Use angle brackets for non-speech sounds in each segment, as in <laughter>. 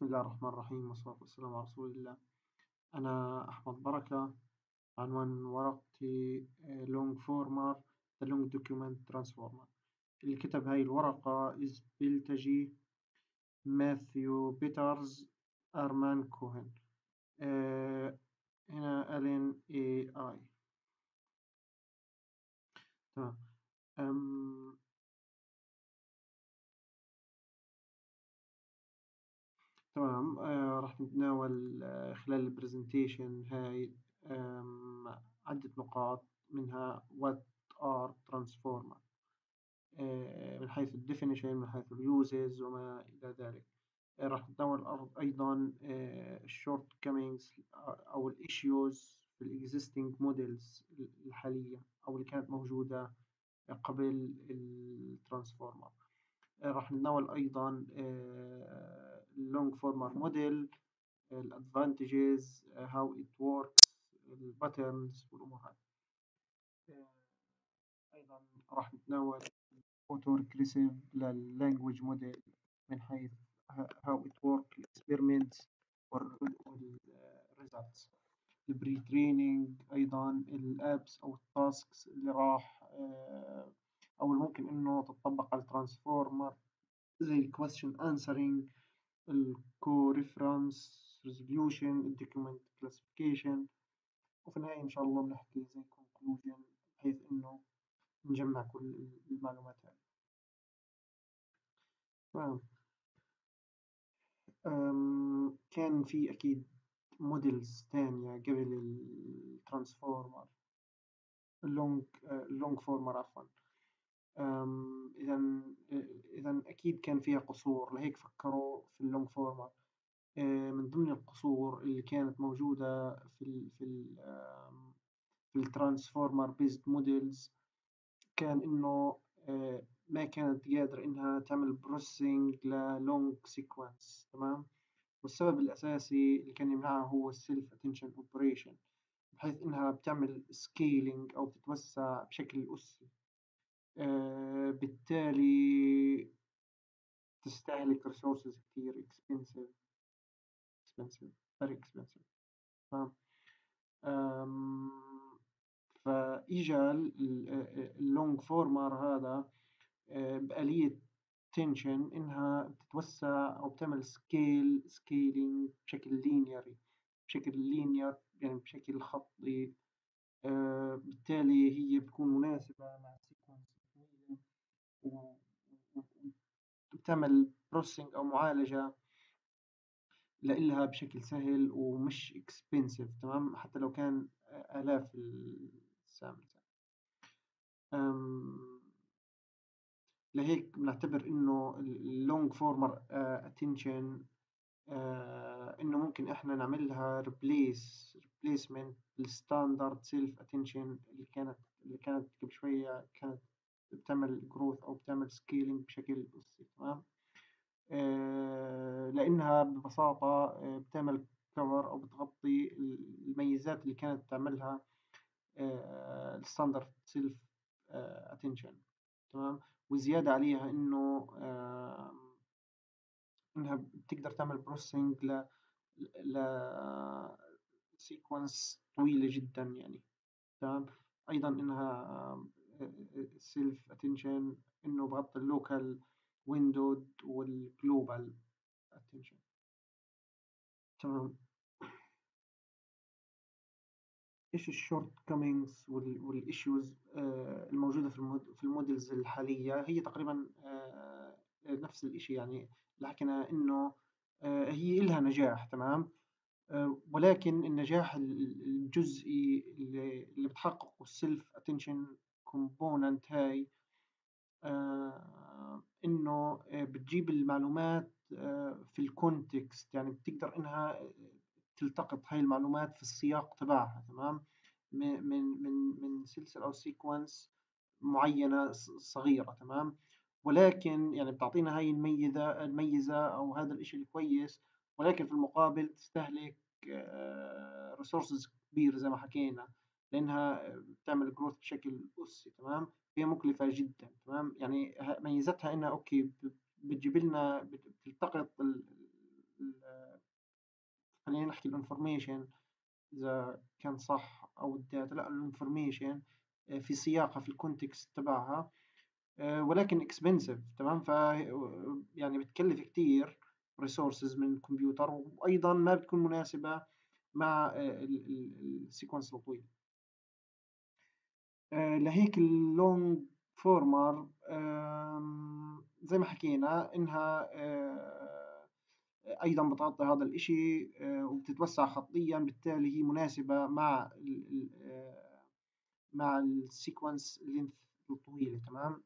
بسم الله الرحمن الرحيم والصلاة والسلام على رسول الله. أنا أحمد بركة عنوان ورقتي Longformer The Long Document Transformer. اللي كتب هاي الورقة Iz Beltagy ماثيو بيترز أرمان كوهن. أه هنا Allen AI تمام. تمام. آه راح نتناول آه خلال ال presentation هاي عدة نقاط منها what are transformer. آه من حيث ال definition من حيث ال uses وما إلى ذلك. آه راح نتناول أيضا ال shortcomings أو ال issues في ال existing models الحالية أو اللي كانت موجودة قبل ال transformer راح نتناول أيضا ال Longformer model ال advantages how it works ال patterns والأمور هاي. أيضا راح نتناول autoregressive لل language model من حيث how it work ال experiments وال results ال pre-training أيضا ال apps أو ال tasks اللي راح أو ممكن إنه تطبق على ال transformer زي ال question answering ال coreference resolution ال document classification وفي النهاية إن شاء الله بنحكي زي conclusion بحيث إنه نجمع كل المعلومات هاي. تمام. كان في أكيد models تانية قبل ال transformer ال long ال Longformer عفوا. إذا إذا أكيد كان فيها قصور لهيك فكروا في ال Longformer من ضمن القصور اللي كانت موجودة في ال في ال في ال transformer based models كان إنه ما كانت قادرة إنها تعمل processing لل long sequence تمام؟ والسبب الأساسي اللي كان يمنعها هو ال self attention operation بحيث إنها بتعمل scaling أو بتتوسع بشكل أسي آه بالتالي تستهلك resources كتير expensive expensive very expensive. تمام؟ فإجا ال Longformer هذا بآلية attention إنها بتتوسع أو بتعمل scale scaling بشكل linearly بشكل linear يعني بشكل خطي. آه بالتالي هي بتكون مناسبة مع وبتعمل processing أو معالجة لإلها بشكل سهل ومش expensive تمام؟ حتى لو كان آلاف السامز لهيك بنعتبر إنه ال Longformer attention إنه ممكن إحنا نعملها replace replacement ال standard self attention اللي كانت اللي كانت قبل شوية كانت بتعمل growth أو بتعمل scaling بشكل أسي تمام؟ آه لأنها ببساطة آه بتعمل cover أو بتغطي الميزات اللي كانت تعملها ال standard self attention تمام؟ وزيادة عليها إنه إنها بتقدر تعمل processing ل ل sequence طويلة جدا يعني تمام؟ أيضا إنها self attention إنه بغطي ال local windowed وال global attention تمام. إيش ال shortcomings وال issues الموجودة في في ال models الحالية؟ هي تقريبا نفس الإشي يعني اللي حكينا انه هي إلها نجاح تمام؟ ولكن النجاح الجزئي اللي بتحققه ال self attention component هاي آه إنه بتجيب المعلومات آه في ال context يعني بتقدر إنها تلتقط هاي المعلومات في السياق تبعها تمام؟ من من من سلسلة أو sequence معينة صغيرة تمام؟ ولكن يعني بتعطينا هاي الميزة الميزة أو هذا الإشي الكويس ولكن في المقابل تستهلك resources آه كبيرة زي ما حكينا. لأنها بتعمل growth بشكل اسي تمام؟ هي مكلفة جدا تمام؟ يعني ميزتها إنها okay بتجيب لنا بتلتقط نحكي ال information إذا كان صح أو ال data لا ال information في سياقها في ال context تبعها ولكن expensive تمام؟ ف يعني بتكلف كتير resources من الكمبيوتر وأيضا ما بتكون مناسبة مع ال sequence الطويل. لهيك ال Longformer زي ما حكينا إنها أيضا بتغطي هذا الإشي وبتتوسع خطيا بالتالي هي مناسبة مع مع ال sequence length الطويلة تمام؟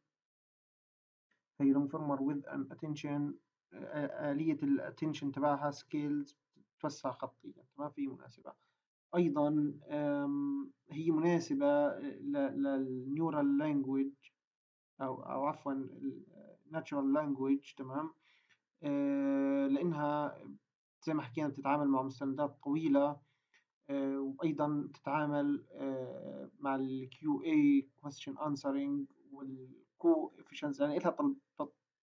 هي Longformer with an attention آلية ال attention تبعها scales بتتوسع خطيا تمام؟ في مناسبة. أيضا هي مناسبة لل neural language أو أو عفوا ال natural language تمام؟ آه، لأنها زي ما حكينا بتتعامل مع مستندات طويلة آه، وأيضا بتتعامل آه، مع ال QA question answering وال coreference يعني لها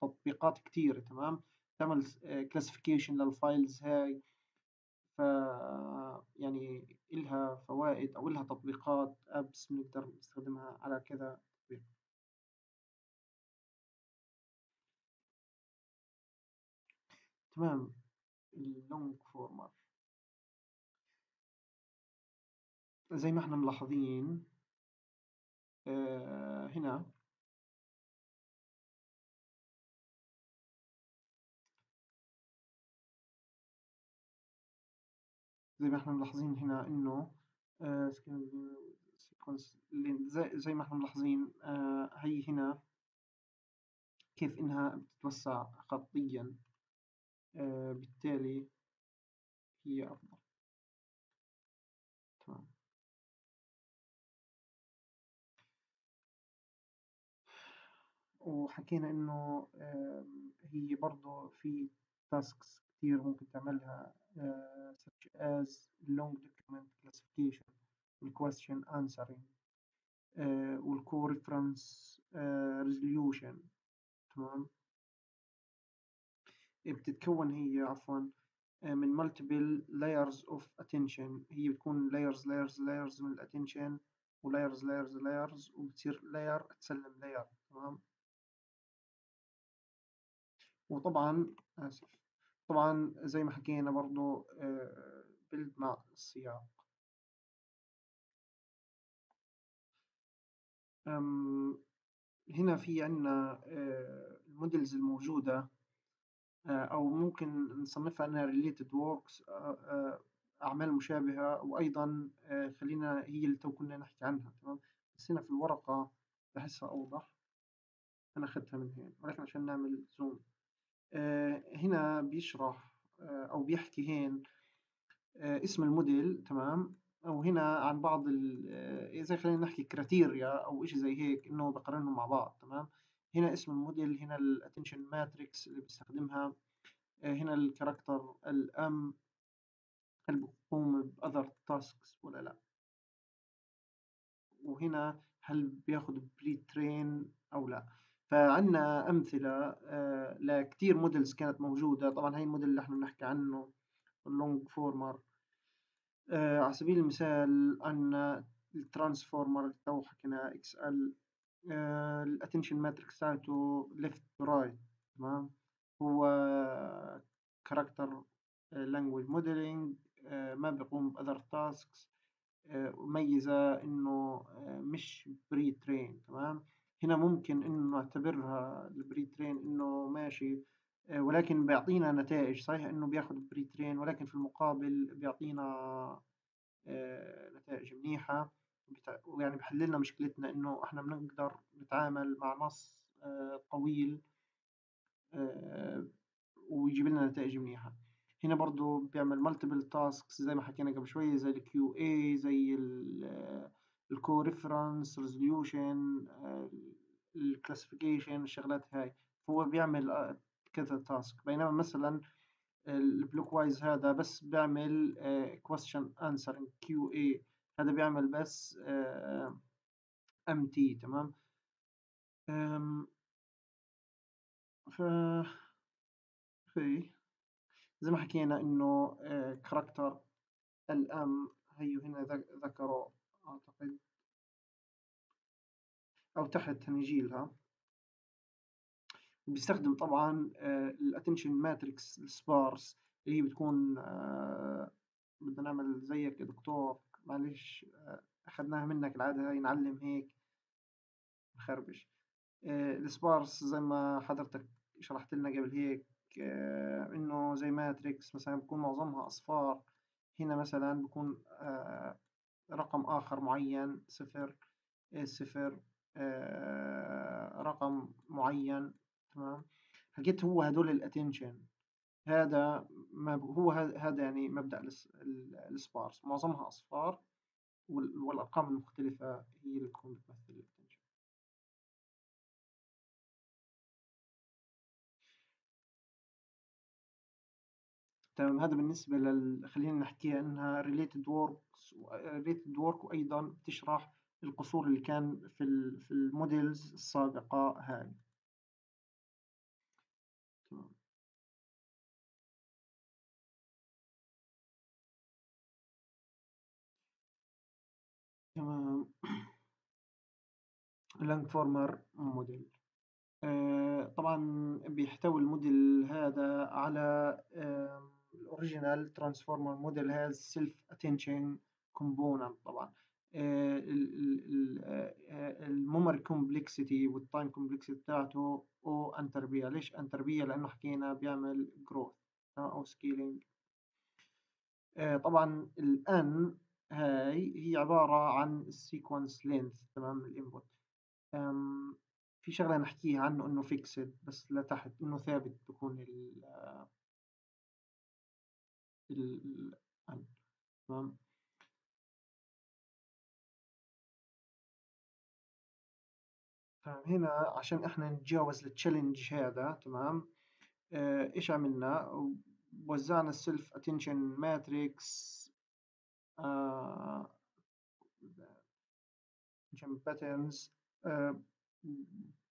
تطبيقات كتيرة تمام؟ تعمل classification لل files هاي. ف يعني إلها فوائد أو إلها تطبيقات apps بنقدر نستخدمها على كذا تطبيق. تمام. اللونج فورمر زي ما إحنا ملاحظين آه هنا زي ما إحنا ملاحظين هنا إنه آه زي, زي ما إحنا ملاحظين آه هي هنا كيف إنها بتتوسع خطيا آه بالتالي هي أفضل. تمام. وحكينا إنه هي برضه في تاسكس كتير ممكن تعملها uh, such as long document classification والquestion answering uh, والco-reference uh, resolution تمام بتتكون هي عفوا من multiple layers of attention هي بتكون layers layers layers من الاتنشن وlayers layers layers وبتصير layer تسلم layer تمام وطبعا آسف طبعا زي ما حكينا برضو build مع السياق. هنا في عنا ال models الموجودة أو ممكن نصنفها أنها related works أعمال مشابهة وأيضا خلينا هي اللي تو كنا نحكي عنها تمام؟ بس هنا في الورقة بحسها أوضح. أنا أخذتها من هنا ولكن عشان نعمل zoom آه، هنا بيشرح آه، أو بيحكي هين آه، اسم الموديل تمام؟ أو هنا عن بعض إذا خلينا نحكي criteria أو إشي زي هيك إنه بقارنهم مع بعض تمام؟ هنا اسم الموديل هنا ال attention matrix اللي بيستخدمها هنا ال character LM هل بقوم ب other tasks ولا لا؟ وهنا هل بياخد pretrain أو لا؟ فعندنا أمثلة آه، لكتير models كانت موجودة. طبعا هاي الموديل اللي إحنا بنحكي عنه ال Longformer آه، على سبيل المثال عندنا ال Transformer اللي تو حكينا XL. ال attention matrix تاعته left to right تمام؟ هو character language modeling ما بيقوم ب other tasks ميزة إنه آه، مش pre-train تمام؟ هنا ممكن إنه نعتبرها ال pre-train إنه ماشي آه، ولكن بيعطينا نتائج. صحيح إنه بياخد pre-train ولكن في المقابل بيعطينا آه، نتائج منيحة. ويعني بحل لنا مشكلتنا إنه إحنا بنقدر نتعامل مع نص آه، طويل ويجيب لنا نتائج منيحة. هنا برضو بيعمل multiple tasks زي ما حكينا قبل شوية زي ال QA زي ال coreference resolution ال classification الشغلات هاي. فهو بيعمل آه، كذا task بينما مثلا ال blockwise هذا بس بيعمل question answering QA هذا بيعمل بس MT تمام؟ ف في زي ما حكينا إنه كاركتر الام هي هنا ذكروا أعتقد. أو تحت هنجي لها بيستخدم طبعا الاتنشن ماتريكس السبارس اللي هي بتكون آه، بدنا نعمل زيك يا دكتور معلش آه، أخذناها منك العادة هاي نعلم هيك. نخربش. آه، ال sparse زي ما حضرتك شرحت لنا قبل هيك إنه زي matrix مثلا بكون معظمها أصفار. هنا مثلا بكون رقم آخر معين صفر صفر. رقم معين تمام؟ حكيت هو هدول ال attention هذا ما هو هذا يعني مبدأ ال sparse معظمها أصفار والأرقام المختلفة هي اللي تكون بتمثل ال attention تمام؟ هذا بالنسبة لل خلينا نحكيها إنها related works related work وأيضا بتشرح القصور اللي كان في في ال models السابقة هاي تمام. تمام. <clears throat> former model طبعا بيحتوي الموديل هذا على ال original transformer model has self attention component طبعا. ال memory complexity وال time complexity بتاعته أو n تربيع ليش n تربيع لأنه حكينا بيعمل growth أو scaling طبعا ال n هاي هي عبارة عن ال sequence length تمام؟ ال input في شغلة نحكيها عنه إنه fixed بس لتحت إنه ثابت بكون ال ال تمام؟ هنا عشان إحنا نتجاوز ال challenge هذا تمام؟ آه إيش عملنا؟ وزعنا ال self attention matrix patterns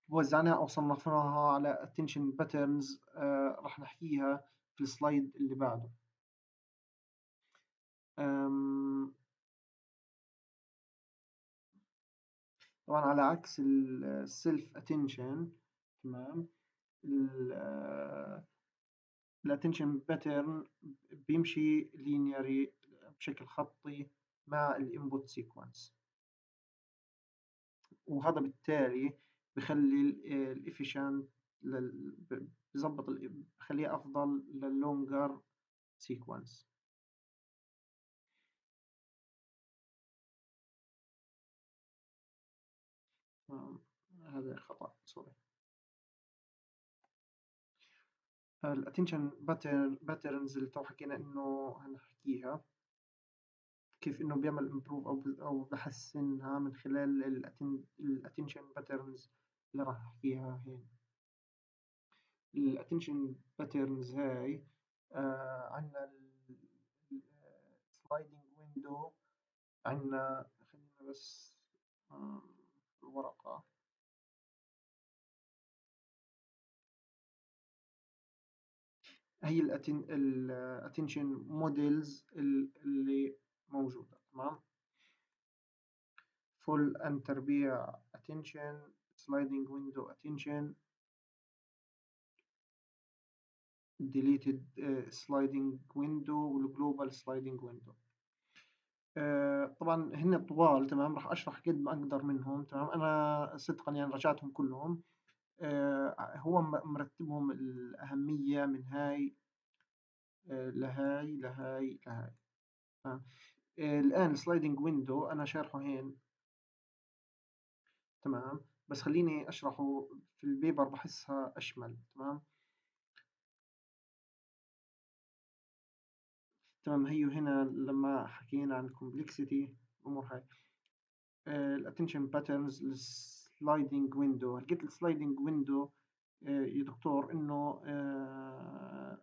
وزعناها أو صنفناها على attention patterns uh, راح نحكيها في ال slide اللي بعده. طبعا على عكس ال self attention تمام؟ ال attention pattern بيمشي linearly بشكل خطي مع ال input sequence وهذا بالتالي بخلي ال efficient بظبط بخليه أفضل لل longer sequence هذا خطأ sorry ال attention patterns اللي تو حكينا إنه هنحكيها. كيف إنه بيعمل improve أو أو بحسنها من خلال ال attention patterns اللي راح أحكيها هين. ال attention patterns هاي آه عندنا ال sliding window عندنا خلينا بس الورقة. هي الاتنشن موديلز اللي موجودة تمام؟ full and تربيع window attention deleted uh, sliding window والglobal sliding window. uh, طبعا هن طوال تمام؟ راح أشرح قد ما أقدر منهم تمام؟ أنا صدقا يعني رجعتهم كلهم. هو مرتبهم الأهمية من هاي لهاي لهاي لهاي. الآن sliding window أنا شارحه هين. تمام؟ بس خليني أشرحه في ال paper بحسها أشمل تمام؟ تمام هي هنا لما حكينا عن ال complexity الأمور هاي. ال attention patterns ال sliding window قلت ال sliding window يا دكتور إنه آه،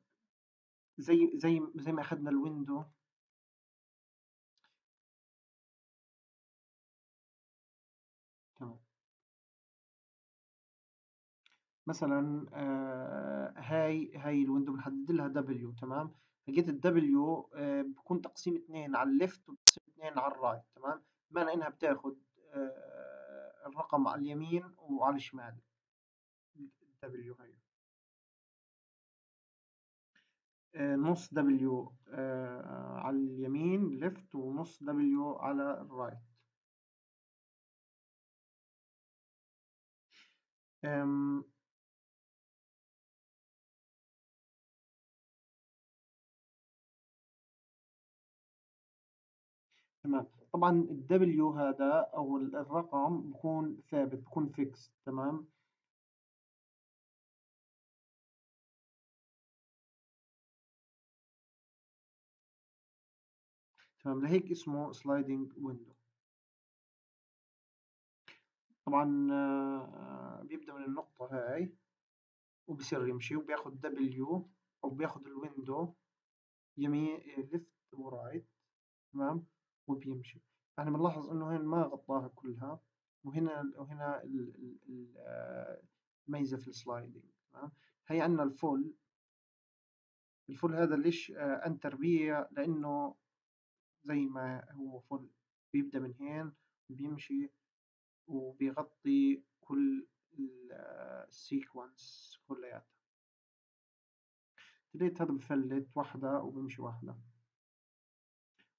زي زي زي ما أخذنا ال window تمام. مثلا آه هاي هاي ال window بنحدد لها دبليو تمام؟ لقيت ال W آه، بكون تقسيم اثنين على ال left وتقسيم اثنين على ال right تمام؟ بمعنى إنها بتاخد آه، الرقم على اليمين وعلى الشمال. ال W هي آه، نص W على اليمين left ونص W على ال right تمام. طبعا ال W هذا أو الرقم بكون ثابت بكون فيكس تمام؟ تمام. لهيك اسمه sliding window طبعا آه، بيبدأ من النقطة هاي وبصير يمشي وبياخد W أو بياخد ال window يمين left و right تمام؟ وبيمشي إحنا بنلاحظ إنه هنا ما غطاها كلها وهنا وهنا الميزة في ال sliding تمام؟ هي عندنا ال full. ال full هذا ليش آه، انتر بيه لأنه زي ما هو full بيبدأ من هين وبيمشي وبيغطي كل ال sequence كلياتها. dilated هذا بفلت واحدة وبمشي واحدة.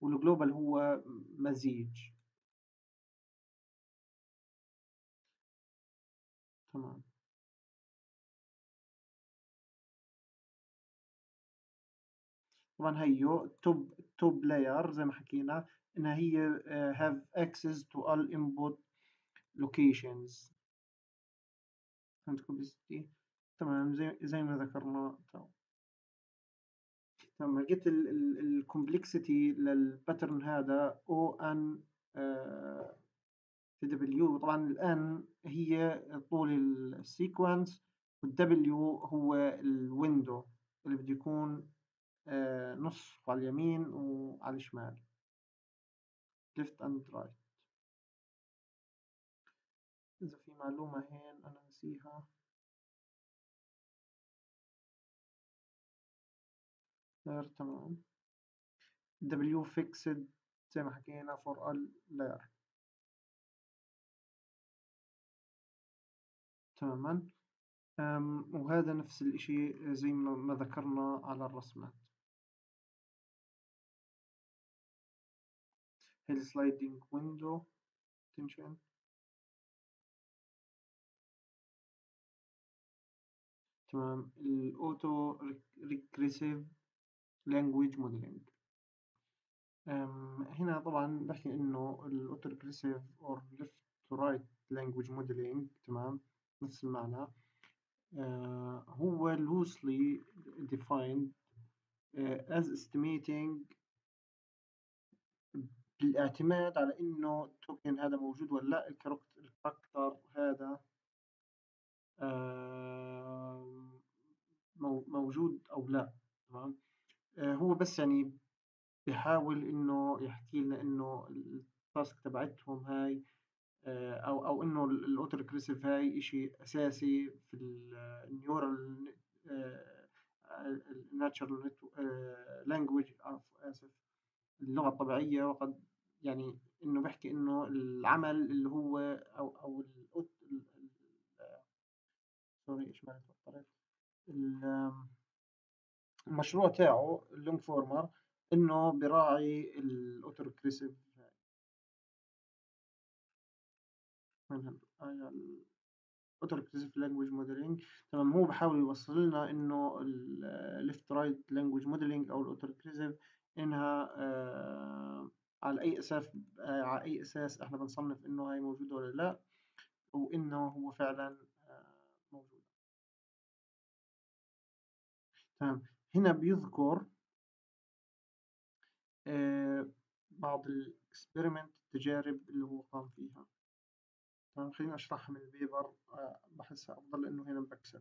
وال global هو مزيج تمام. طبعا هيو top top layer زي ما حكينا إنها هي have access to all input locations. عندكم تمام زي زي ما ذكرنا تمام لقيت ال complexity لل pattern هذا أو N في W طبعا الآن هي طول ال sequence وال W هو ال window اللي بده يكون آه، نص على اليمين وعلى الشمال. Left and right. إذا في معلومة هين أنا نسيها. Layer تمام. W fixed زي ما حكينا for all layer. تماما. وهذا نفس الإشي زي ما ذكرنا على الرسمات. هي sliding window. attention تمام. ال autoregressive language modeling هنا طبعا بحكي إنه ال auto or left to right language modeling تمام؟ نفس المعنى. uh, هو loosely defined uh, as estimating بالاعتماد على إنه ال token هذا موجود ولا لا ال character هذا موجود أو لا تمام؟ هو بس يعني بيحاول إنه يحكي لنا إنه ال task تبعتهم هاي آه، أو أو إنه ال autoregressive هاي شيء أساسي في ال neural natural language اسف اللغة الطبيعية وقد يعني إنه بحكي إنه العمل اللي هو أو أو sorry إيش معنى الطريق المشروع تاعه ال Longformer إنه براعي ال autoregressive ال autoregressive language تمام هو بحاول يوصل لنا إنه ال left right language modeling أو ال autoregressive إنها آه على أي أساس آه على أي أساس إحنا بنصنف إنه هاي موجودة ولا لا وإنه هو فعلا آه موجود تمام. هنا بيذكر آه بعض ال experiment التجارب اللي هو قام فيها. تمام خليني اشرحها من ال paper آه بحسها أفضل لأنه هنا بكسر.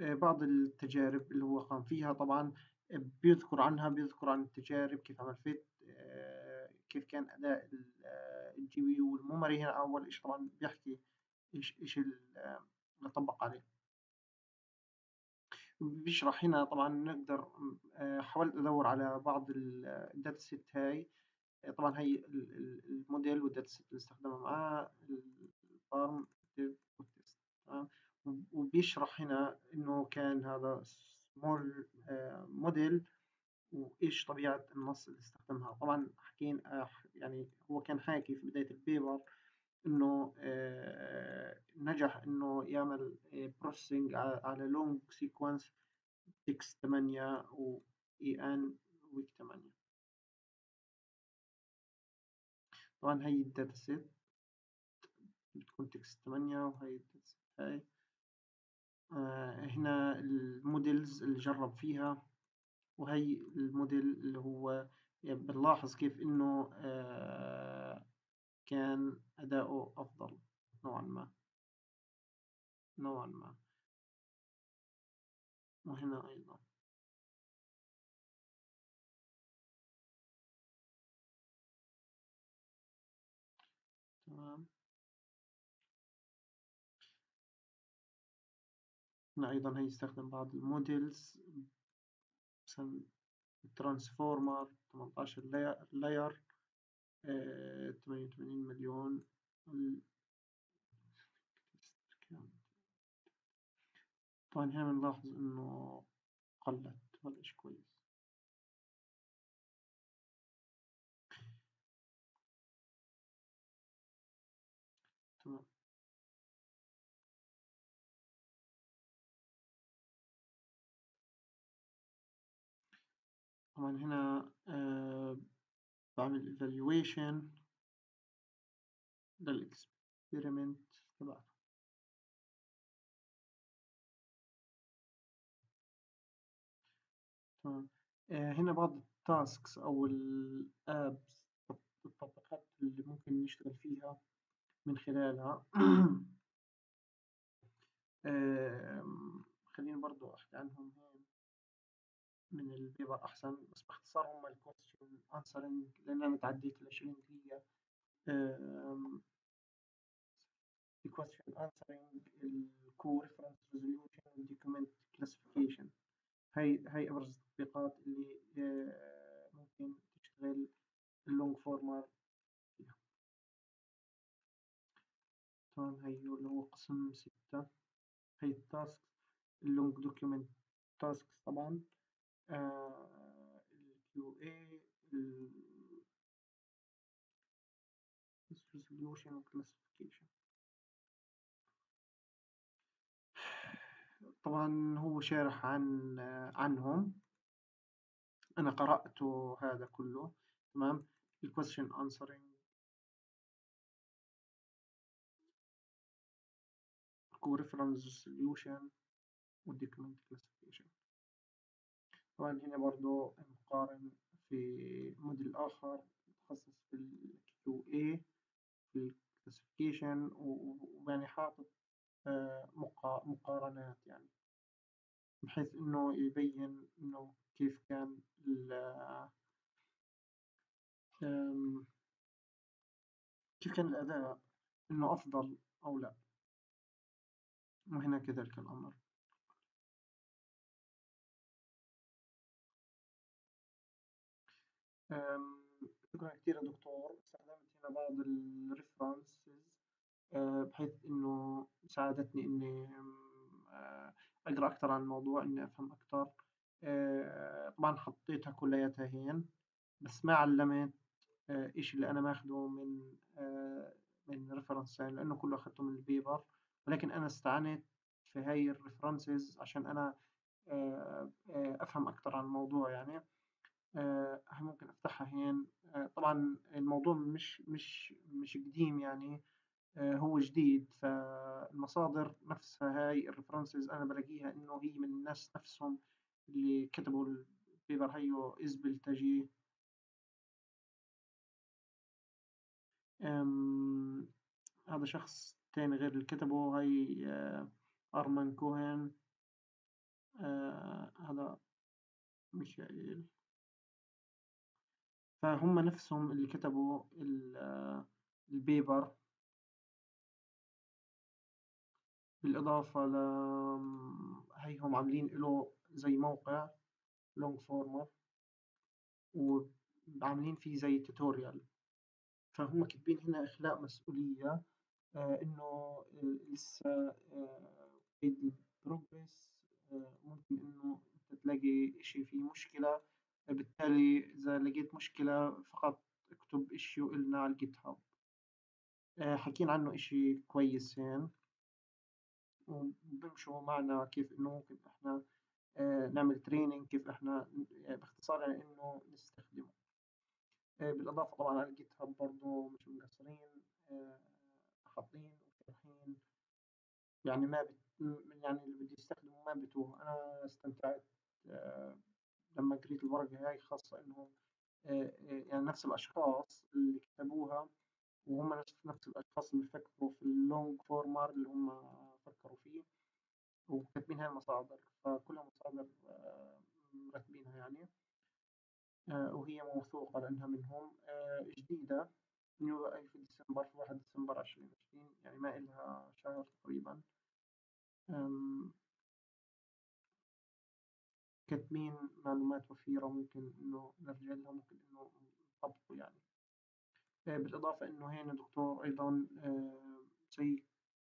آه بعض التجارب اللي هو قام فيها طبعا بيذكر عنها بيذكر عن التجارب كيف عمل fit كيف كان أداء ال GPU وال memory هنا أول شيء طبعا بيحكي إيش إيش اللي طبق عليه. بيشرح هنا طبعا نقدر آه، حاولت أدور على بعض ال data set هاي. طبعا هي ال model وال data set اللي استخدمها معاه الفارم تمام؟ وبيشرح هنا إنه كان هذا small model وايش طبيعة النص اللي استخدمها. طبعا حكين يعني هو كان حاكي في بداية ال paper إنه آه، نجح إنه يعمل processing على long sequence text 8 و enwik 8 طبعا هي ال data set بتكون text 8 وهي ال data set هاي. آه هنا ال models اللي جرب فيها وهي الموديل اللي هو يعني بنلاحظ كيف إنه آه كان أداؤه أفضل نوعا ما. نوعا ما. وهنا أيضا. تمام. هنا أيضا هيستخدم بعض ال models. مثلا ال transformer 18 layer 88 مليون. طبعا هنا بنلاحظ إنه قلت هذا شيء كويس. تمام. طبعا هنا آه بعمل evaluation للاكسبيرمنت تبعته. تمام. آه هنا بعض ال tasks أو ال apps التطبيقات اللي ممكن نشتغل فيها من خلالها. <clears throat> خليني برضو أحكي عنهم هون من ال paper أحسن بس باختصار هم ال question answering لأن أنا تعديت العشرين دقيقة. ال question answering ال co-reference resolution وال document classification هاي هاي أبرز التطبيقات اللي آه، ممكن تشتغل ال Longformer طبعا هي اللي هو قسم ستة. هي ال task ال long document tasks طبعا. ال QA resolution و classification طبعا هو شارح عن عنهم. أنا قرأت هذا كله. تمام؟ ال question answering. Co-reference resolution. وال document classification. طبعا هنا برضو نقارن في موديل آخر متخصص في ال QA في ال classification ويعني حاطط آه، مقارنات يعني. بحيث إنه يبين إنه كيف كان كيف كان الأداء إنه أفضل أو لا. وهنا كذلك الأمر. شكرا كثير يا دكتور. استخدمت هنا بعض ال references آه، بحيث إنه ساعدتني إني آه، أقرأ أكثر عن الموضوع إني أفهم أكثر. آه، طبعا حطيتها كلياتها هين بس ما علمت إيش اللي أنا ماخده من من reference لأنه كله أخذته من ال paper. ولكن أنا استعنت في هاي ال references عشان أنا أفهم أكثر عن الموضوع يعني. ممكن أفتحها هين. آه طبعا الموضوع مش مش مش قديم يعني. آه هو جديد فالمصادر نفسها هاي ال references أنا بلاقيها إنه هي من الناس نفسهم اللي كتبوا ال paper هيو Iz Beltagy هذا شخص تاني غير اللي كتبه هاي آه، أرمان كوهن آه، هذا ماثيو فهم نفسهم اللي كتبوا ال paper. بالإضافة هيهم عاملين له زي موقع Longformer وعاملين فيه زي tutorial فهم كاتبين هنا إخلاء مسؤولية آه إنه آه، لسه progress آه، ممكن إنه أنت تلاقي إشي فيه مشكلة. بالتالي إذا لقيت مشكلة فقط اكتب issue إلنا على ال GitHub حاكين عنه إشي كويسين وبمشوا معنا كيف إنه ممكن إحنا آه، نعمل training كيف إحنا باختصار يعني إنه نستخدمه. بالإضافة طبعا على ال GitHub برضه مش مقصرين حاطين وشارحين. يعني ما بت... يعني اللي بده يستخدمه ما بتوهش. أنا استمتعت آه، لما قريت الورقة هاي خاصة إنه آه، يعني نفس الأشخاص اللي كتبوها وهم نفس الأشخاص اللي فكروا في ال Longformer اللي هم فكروا فيه وكاتبين هاي المصادر فكلها مصادر آه، مرتبينها يعني آه، وهي موثوقة لأنها منهم جديدة نيو أي في ديسمبر في واحد ديسمبر عشرين عشرين يعني ما إلها شهر تقريبا كاتبين معلومات وفيرة ممكن إنه نرجع لها ممكن إنه نطبقه يعني. آه، بالإضافة إنه هنا دكتور أيضا آه، زي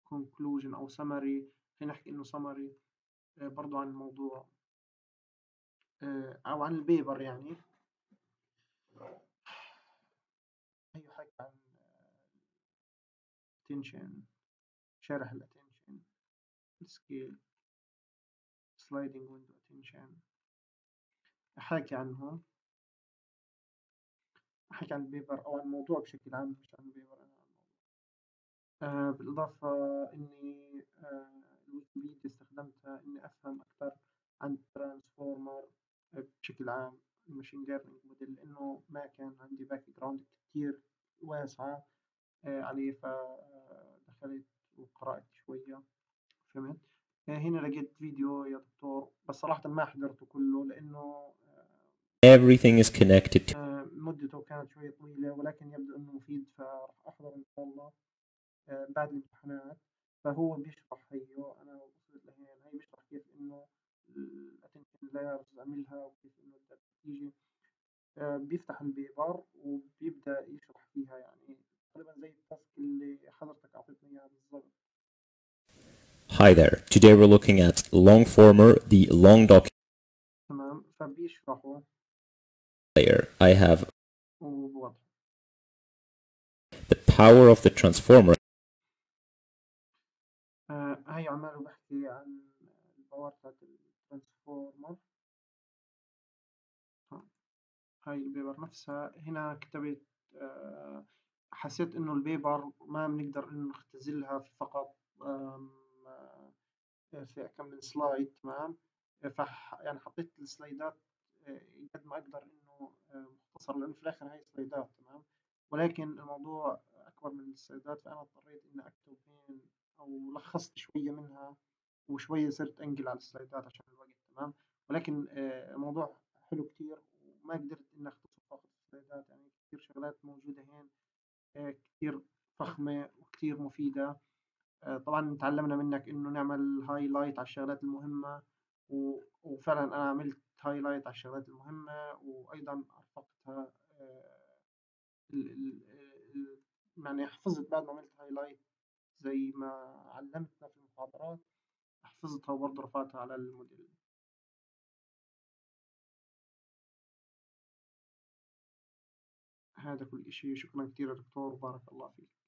conclusion أو summary خلينا نحكي إنه summary آه، برضو عن الموضوع أو عن ال paper يعني. هي حكي عن attention شرح ال attention scale sliding window attention. حاكي عنهم. أحكي عن ال paper أو عن الموضوع بشكل عام مش عن ال paper أنا عن الموضوع. آه بالإضافة إني آه الويكيبيديا استخدمتها إني أفهم أكثر عن ال transformer بشكل عام ال machine learning model لأنه ما كان عندي background كتير واسعة آه عليه فدخلت وقرأت شوية. فهمت؟ آه هنا لقيت فيديو يا دكتور بس صراحة ما حضرته كله لأنه Everything is connected to آه، مدته كانت شوي طويلة ولكن يبدو إنه مفيد فراح أحضر إن شاء الله آه، بعد الامتحانات. فهو بيشرح هيو أنا وصلت لهين هي بيشرح كيف إنه ال attention layers أعملها وكيف إنه تيجي آه، بيفتح ال paper وبيبدأ يشرح فيها يعني تقريبا زي ال task اللي حضرتك أعطيتني إياها بالضبط Hi there. Today we're looking at Longformer, the long document تمام. فبيشرحوا layer. I have the power of the transformer. آه، هاي عماله بحكي عن ال power تاعت ال transformer؟ هاي ال paper نفسها. هنا كتبت آه، حسيت إنه ال paper ما بنقدر إنه نختزلها في فقط. آم، آه، في كم من slide تمام؟ فح يعني حطيت السلايدات آه، قد ما أقدر إنه آه، مختصر لأنه في الآخر هاي سلايدات تمام؟ ولكن الموضوع أكبر من السلايدات فأنا اضطريت إني أكتب هين أو لخصت شوية منها وشوية صرت أنقل على السلايدات عشان الوقت تمام؟ ولكن آه، الموضوع حلو كتير وما قدرت إني أختصر فقط السلايدات يعني كتير شغلات موجودة هين كتير فخمة وكتير مفيدة. طبعا تعلمنا منك إنه نعمل highlight على الشغلات المهمة وفعلا أنا عملت highlight على الشغلات المهمة وأيضا أرفقتها يعني حفظت بعد ما عملت highlight زي ما علمتنا في المحاضرات حفظتها وبرضه رفعتها على ال Moodle. هذا كل إشي شكرا كثير يا دكتور بارك الله فيك.